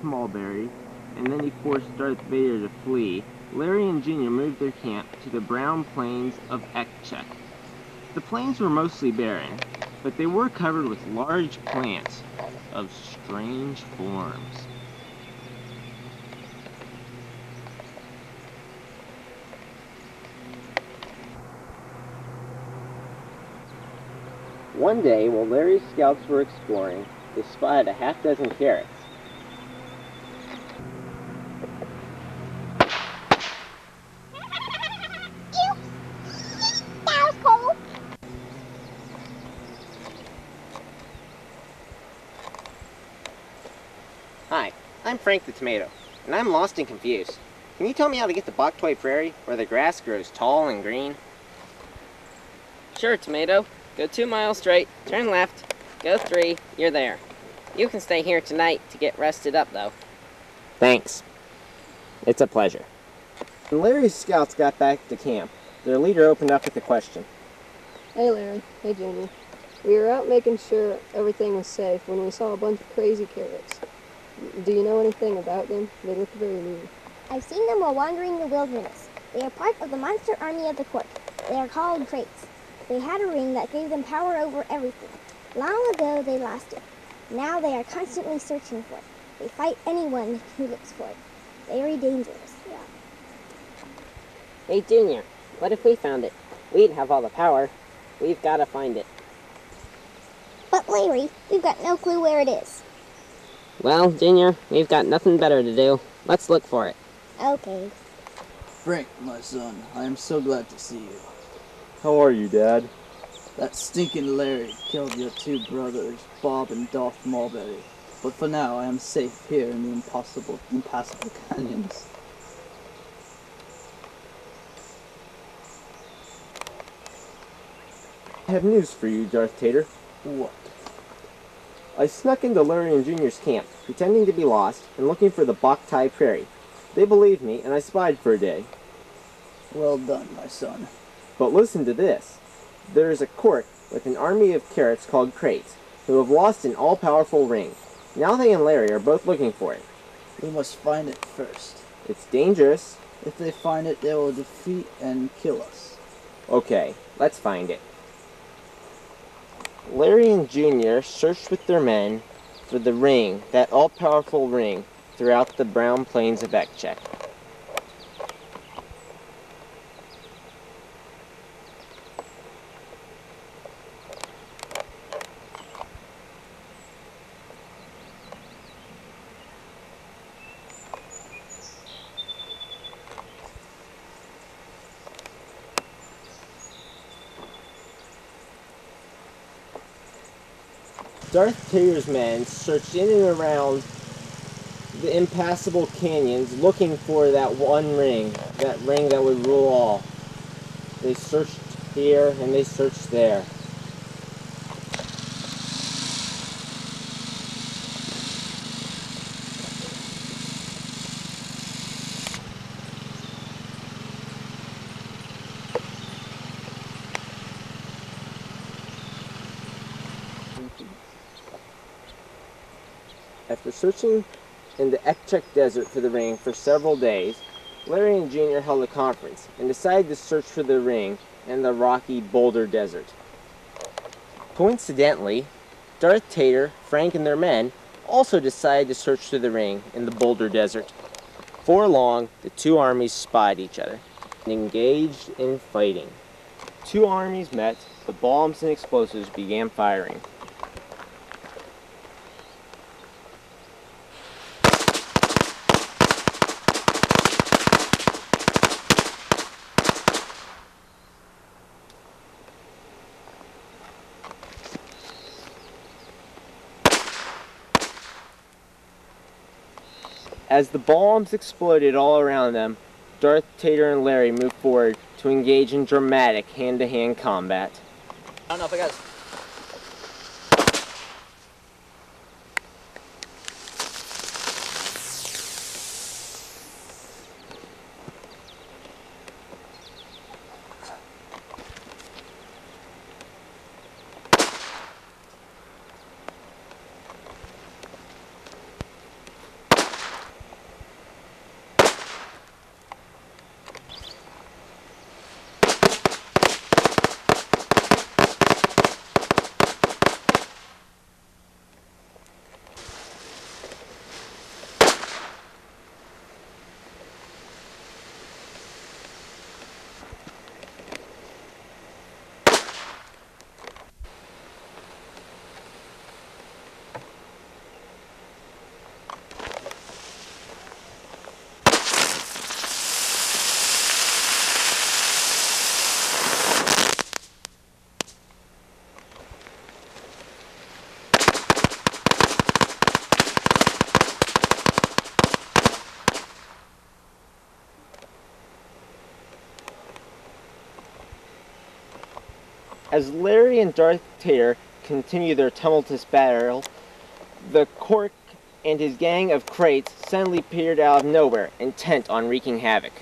Mulberry, and then he forced Darth Vader to flee, Larry and Junior moved their camp to the brown plains of Ekchek. The plains were mostly barren, but they were covered with large plants of strange forms. One day, while Larry's scouts were exploring, they spotted a half dozen carrots. That was cold. Hi, I'm Frank the Tomato, and I'm lost and confused. Can you tell me how to get to Bok Toy Prairie, where the grass grows tall and green? Sure, Tomato. Go two miles straight, turn left, go three, you're there. You can stay here tonight to get rested up, though. Thanks. It's a pleasure. When Larry's scouts got back to camp, their leader opened up with a question. Hey Larry, hey Junior. We were out making sure everything was safe when we saw a bunch of crazy carrots. Do you know anything about them? They look very mean. I've seen them while wandering the wilderness. They are part of the monster army of the court. They are called Krates. They had a ring that gave them power over everything. Long ago, they lost it. Now they are constantly searching for it. They fight anyone who looks for it. Very dangerous. Yeah. Hey, Junior, what if we found it? We'd have all the power. We've got to find it. But Larry, we've got no clue where it is. Well, Junior, we've got nothing better to do. Let's look for it. Okay. Frank, my son, I am so glad to see you. How are you, Dad? That stinking Larry killed your two brothers, Bob and Dolph Mulberry. But for now, I am safe here in the impossible, impassable canyons. I have news for you, Darth Tater. What? I snuck into Larry and Junior's camp, pretending to be lost and looking for the Boktai Prairie. They believed me, and I spied for a day. Well done, my son. But listen to this. There is a court with an army of carrots called Crates, who have lost an all-powerful ring. Now they and Larry are both looking for it. We must find it first. It's dangerous. If they find it, they will defeat and kill us. Okay, let's find it. Larry and Junior searched with their men for the ring, that all-powerful ring, throughout the brown plains of Ekchek. Darth Tater's men searched in and around the impassable canyons looking for that one ring, that ring that would rule all. They searched here and they searched there. After searching in the Ekchek Desert for the ring for several days, Larry and Junior held a conference and decided to search for the ring in the rocky Boulder Desert. Coincidentally, Darth Tater, Frank, and their men also decided to search for the ring in the Boulder Desert. Before long, the two armies spied each other and engaged in fighting. Two armies met, the bombs and explosives began firing. As the bombs exploded all around them, Darth Tater and Larry moved forward to engage in dramatic hand-to-hand combat. I don't know if I got As Larry and Darth Tater continue their tumultuous battle, the Cork and his gang of crates suddenly appeared out of nowhere, intent on wreaking havoc.